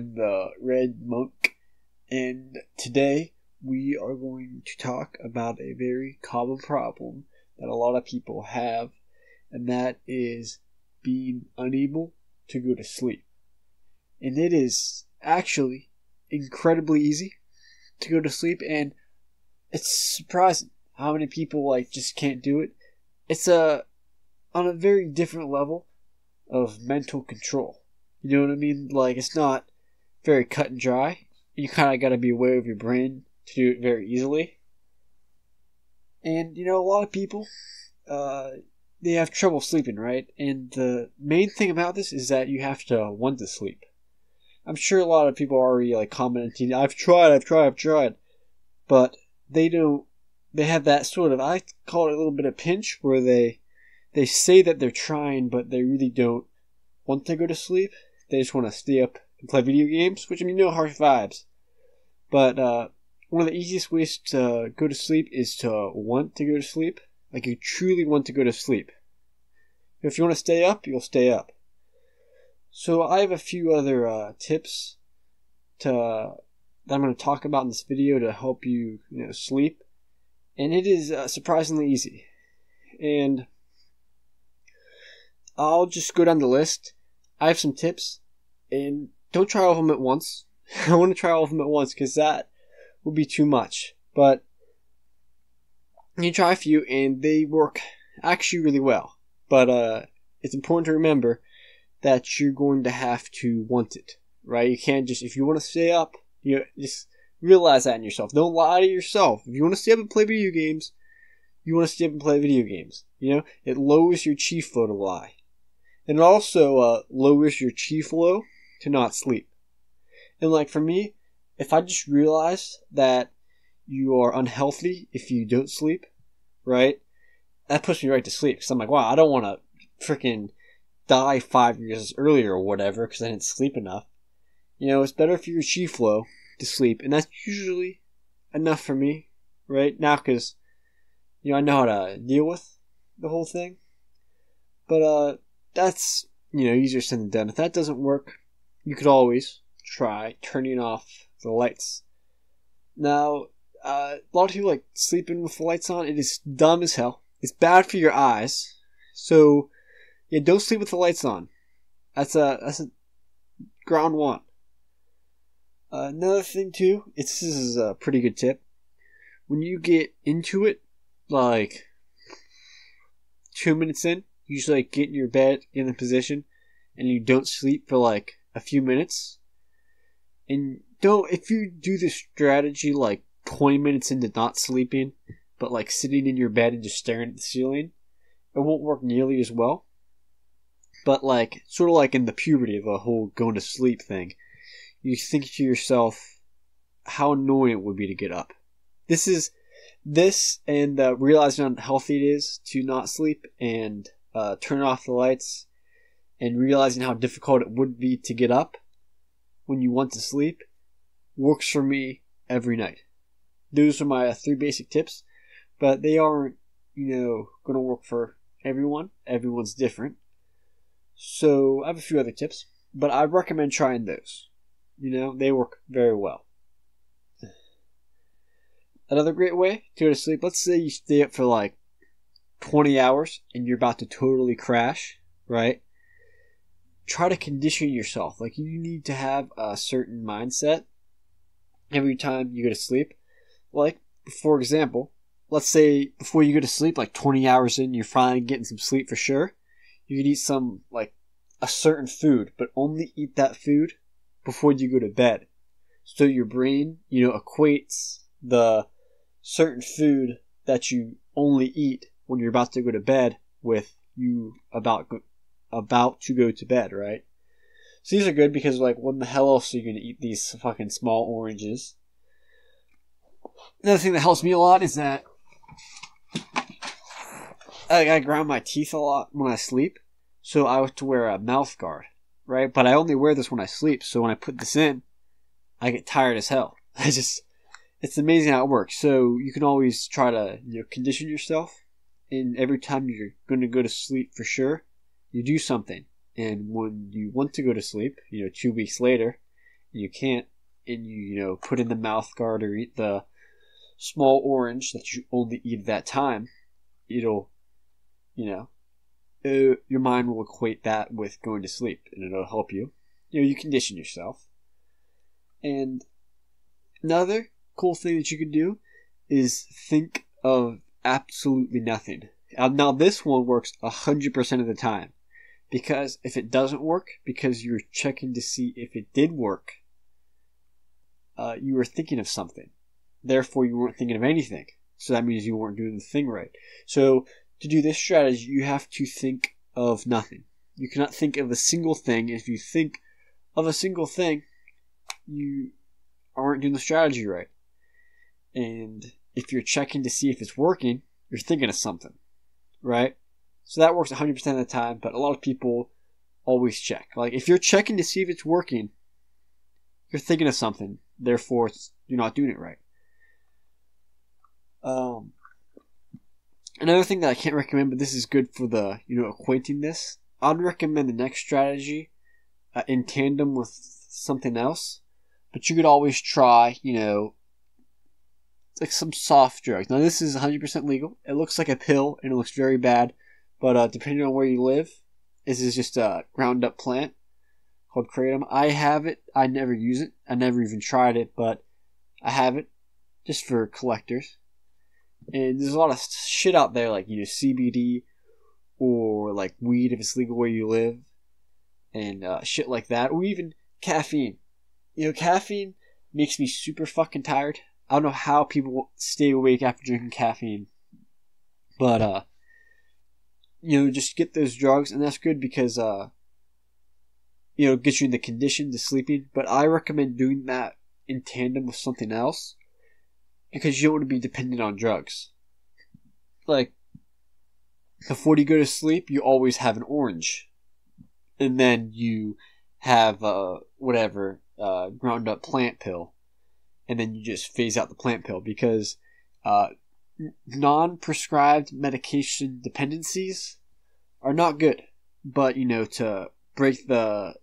Uh, today we are going to talk about a very common problem that a lot of people have, and that is being unable to go to sleep. And it is actually incredibly easy to go to sleep, and it's surprising how many people like just can't do it. It's a on a very different level of mental control. You know what I mean? Like it's not very cut and dry. You kind of got to be aware of your brain to do it very easily. And you know, a lot of people, uh, they have trouble sleeping, right? And the main thing about this is that you have to want to sleep. I'm sure a lot of people are already like commenting, "I've tried, I've tried, I've tried," but they don't. They have that sort of I call it a little bit of pinch where they they say that they're trying, but they really don't want to go to sleep. They just want to stay up and play video games, which I mean, no harsh vibes. But uh, one of the easiest ways to go to sleep is to want to go to sleep. Like you truly want to go to sleep. If you want to stay up, you'll stay up. So I have a few other uh, tips to that I'm going to talk about in this video to help you, you know, sleep, and it is uh, surprisingly easy. And I'll just go down the list. I have some tips, and don't try all of them at once. I want to try all of them at once because that would be too much. But you try a few, and they work actually really well. But uh, it's important to remember that you're going to have to want it, right? You can't just if you want to stay up, you just realize that in yourself. Don't lie to yourself. If you want to stay up and play video games, you want to stay up and play video games. You know, it lowers your chi flow to lie, and it also uh, lowers your chi flow to not sleep. And like for me, if I just realize that you are unhealthy if you don't sleep, right? That puts me right to sleep because I'm like, wow, I don't want to freaking die five years earlier or whatever because I didn't sleep enough. You know, it's better for your chi flow to sleep, and that's usually enough for me right now because you know I know how to deal with the whole thing. But uh, that's you know easier said than done. If that doesn't work, you could always try turning off the lights. Now, uh, a lot of people like sleeping with the lights on. It is dumb as hell. It's bad for your eyes. So, yeah, don't sleep with the lights on. That's a that's a ground one. Uh, another thing too, it's this is a pretty good tip. When you get into it, like two minutes in, just like get in your bed, get in the position, and you don't sleep for like a few minutes. And don't if you do this strategy like 20 minutes into not sleeping, but like sitting in your bed and just staring at the ceiling, it won't work nearly as well. But like sort of like in the puberty of the whole going to sleep thing, you think to yourself how annoying it would be to get up. This is this and uh, realizing how healthy it is to not sleep and uh, turn off the lights and realizing how difficult it would be to get up when you want to sleep works for me every night. Those are my three basic tips, but they aren't, you know, going to work for everyone. Everyone's different. So I have a few other tips, but I recommend trying those. You know, they work very well. Another great way to go to sleep, let's say you stay up for like 20 hours and you're about to totally crash, right? Try to condition yourself. Like, you need to have a certain mindset every time you go to sleep. Like, for example, let's say before you go to sleep, like 20 hours in, you're finally getting some sleep for sure. You could eat some, like, a certain food, but only eat that food before you go to bed. So your brain, you know, equates the certain food that you only eat when you're about to go to bed with you about about to go to bed, right? So these are good because like when the hell else are you gonna eat these fucking small oranges? Another thing that helps me a lot is that I, I grind my teeth a lot when I sleep, so I have to wear a mouth guard, right? But I only wear this when I sleep, so when I put this in, I get tired as hell. I just it's amazing how it works. So you can always try to you know condition yourself, and every time you're going to go to sleep for sure, you do something. And when you want to go to sleep, you know, two weeks later, you can't, and you you know put in the mouth guard or eat the small orange that you only eat at that time, it'll you know uh, your mind will equate that with going to sleep, and it'll help you. You know, you condition yourself. And another cool thing that you can do is think of absolutely nothing. Now, this one works 100% of the time. Because if it doesn't work, because you're checking to see if it did work, uh, you were thinking of something. Therefore, you weren't thinking of anything. So that means you weren't doing the thing right. So to do this strategy, you have to think of nothing. You cannot think of a single thing. If you think of a single thing, you aren't doing the strategy right. And if you're checking to see if it's working, you're thinking of something, right? So that works 100% of the time, but a lot of people always check. Like if you're checking to see if it's working, you're thinking of something. Therefore, you're not doing it right. Um, another thing that I can't recommend, but this is good for the you know acquainting this. I'd recommend the next strategy uh, in tandem with something else, but you could always try you know like some soft drugs. Now this is 100% legal. It looks like a pill and it looks very bad, but uh, depending on where you live, this is just a ground up plant called kratom. I have it. I never use it. I never even tried it, but I have it just for collectors. And there's a lot of shit out there like you know CBD or like weed if it's legal where you live, and uh, shit like that, or even caffeine. You know, caffeine makes me super fucking tired. I don't know how people stay awake after drinking caffeine, but uh, you know, just get those drugs, and that's good because uh, you know, gets you in the condition to sleeping. But I recommend doing that in tandem with something else because you don't want to be dependent on drugs. Like before you go to sleep, you always have an orange, and then you have uh, whatever uh, ground up plant pill and then you just phase out the plant pill because uh, non prescribed medication dependencies are not good. But, you know, to break the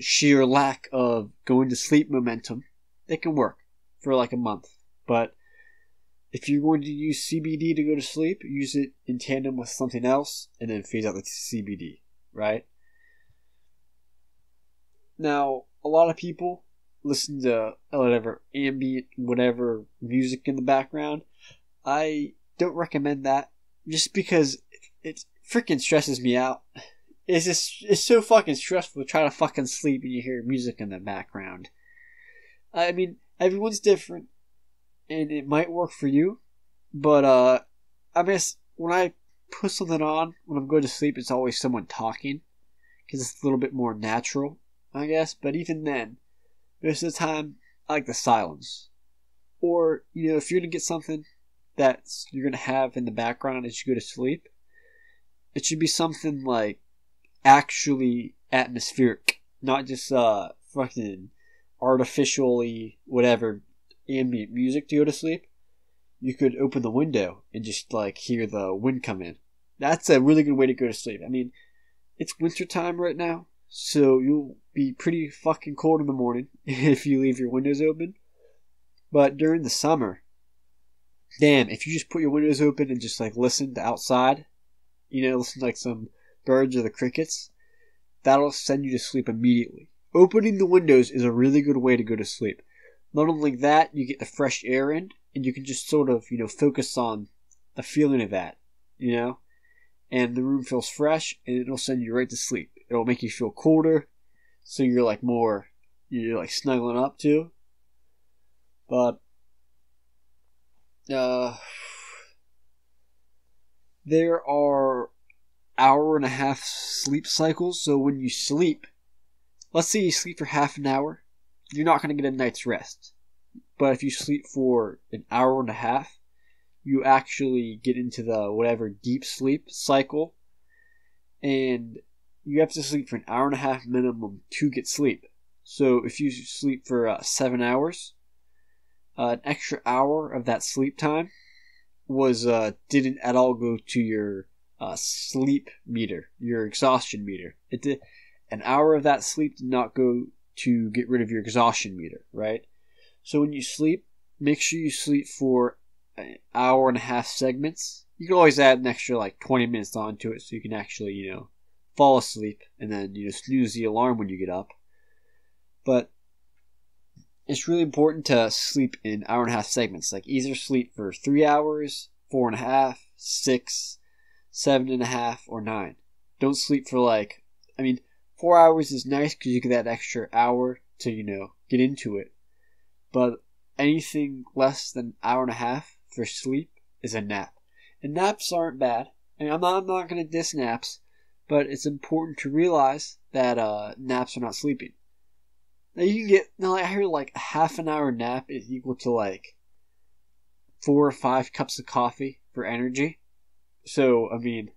sheer lack of going to sleep momentum, they can work for like a month. But if you're going to use CBD to go to sleep, use it in tandem with something else and then phase out the CBD, right? Now, a lot of people listen to whatever ambient whatever music in the background. I don't recommend that just because it, freaking stresses me out. It's just it's so fucking stressful to try to fucking sleep and you hear music in the background. I mean, everyone's different, and it might work for you, but uh, I guess when I put something on when I'm going to sleep, it's always someone talking because it's a little bit more natural, I guess. But even then, most of the time, I like the silence. Or, you know, if you're gonna get something that you're gonna have in the background as you go to sleep, it should be something like actually atmospheric, not just uh fucking artificially whatever ambient music to go to sleep. You could open the window and just like hear the wind come in. That's a really good way to go to sleep. I mean, it's winter time right now, so you'll be pretty fucking cold in the morning if you leave your windows open. But during the summer, damn, if you just put your windows open and just like listen to outside, you know, listen to like some birds or the crickets, that'll send you to sleep immediately. Opening the windows is a really good way to go to sleep. Not only that, you get the fresh air in, and you can just sort of, you know, focus on the feeling of that, you know? And the room feels fresh, and it'll send you right to sleep. It'll make you feel colder, so you're like more, you're like snuggling up to. But, uh, there are hour and a half sleep cycles. So when you sleep, let's say you sleep for half an hour, you're not going to get a night's rest. But if you sleep for an hour and a half, you actually get into the whatever deep sleep cycle. And you have to sleep for an hour and a half minimum to get sleep. So if you sleep for uh, seven hours, uh, an extra hour of that sleep time was uh, didn't at all go to your uh, sleep meter, your exhaustion meter. It did an hour of that sleep did not go to get rid of your exhaustion meter, right? So when you sleep, make sure you sleep for an hour and a half segments. You can always add an extra like 20 minutes onto it so you can actually, you know, fall asleep and then, you know, snooze the alarm when you get up. But it's really important to sleep in hour and a half segments. Like either sleep for three hours, four and a half, six, seven and a half, or nine. Don't sleep for like, I mean, four hours is nice because you get that extra hour to, you know, get into it. But anything less than hour and a half for sleep is a nap. And naps aren't bad. And I'm not, I'm not going to diss naps, but it's important to realize that uh, naps are not sleeping. Now you can get, now I hear like a half an hour nap is equal to like four or five cups of coffee for energy. So, I mean,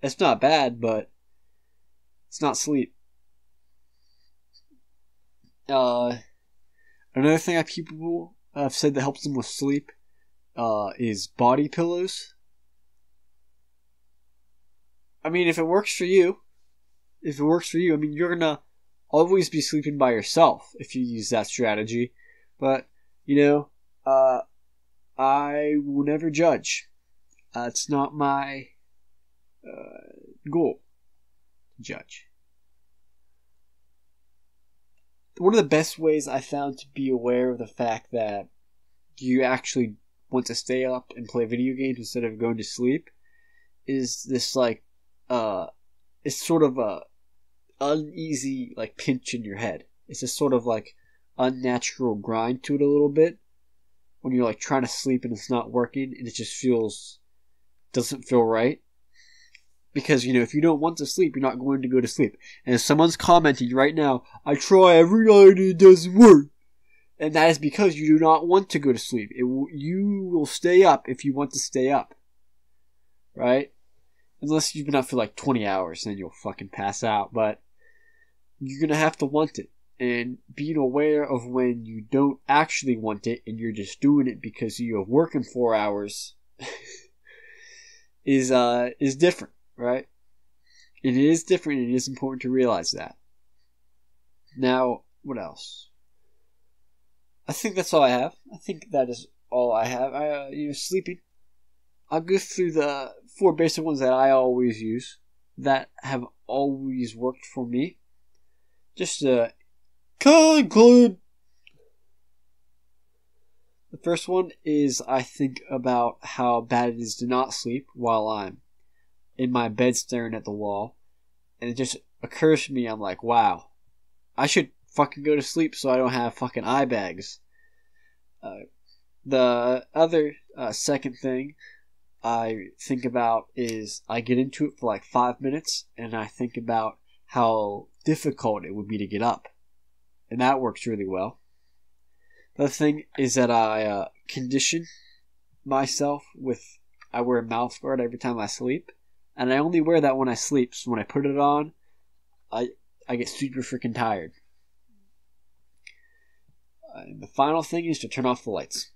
it's not bad, but it's not sleep. Uh, another thing that people have said that helps them with sleep uh, is body pillows. I mean, if it works for you, if it works for you, I mean, you're gonna always be sleeping by yourself if you use that strategy. But you know, uh, I will never judge. Uh, it's not my uh, goal to judge. One of the best ways I found to be aware of the fact that you actually want to stay up and play video games instead of going to sleep is this like uh it's sort of a uneasy like pinch in your head. It's just sort of like unnatural grind to it a little bit when you're like trying to sleep and it's not working and it just feels doesn't feel right. Because you know, if you don't want to sleep, you're not going to go to sleep. And if someone's commenting right now, I try every night and it doesn't work. And that is because you do not want to go to sleep. It you will stay up if you want to stay up. Right? Unless you've been up for like 20 hours, then you'll fucking pass out. But you're gonna have to want it. And being aware of when you don't actually want it and you're just doing it because you're working four hours is uh is different, right? It is different and it is important to realize that. Now, what else? I think that's all I have. I think that is all I have. I uh, you know sleeping. I'll go through the four basic ones that I always use that have always worked for me. Just to conclude. The first one is I think about how bad it is to not sleep while I'm in my bed staring at the wall. And it just occurs to me, I'm like, wow, I should fucking go to sleep so I don't have fucking eye bags. Uh, the other uh, second thing I think about is I get into it for like five minutes and I think about how difficult it would be to get up. And that works really well. The thing is that I uh, condition myself with, I wear a mouth guard every time I sleep. And I only wear that when I sleep. So when I put it on, I, I get super freaking tired. And the final thing is to turn off the lights.